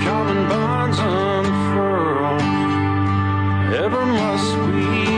common bonds unfurl. Ever must we.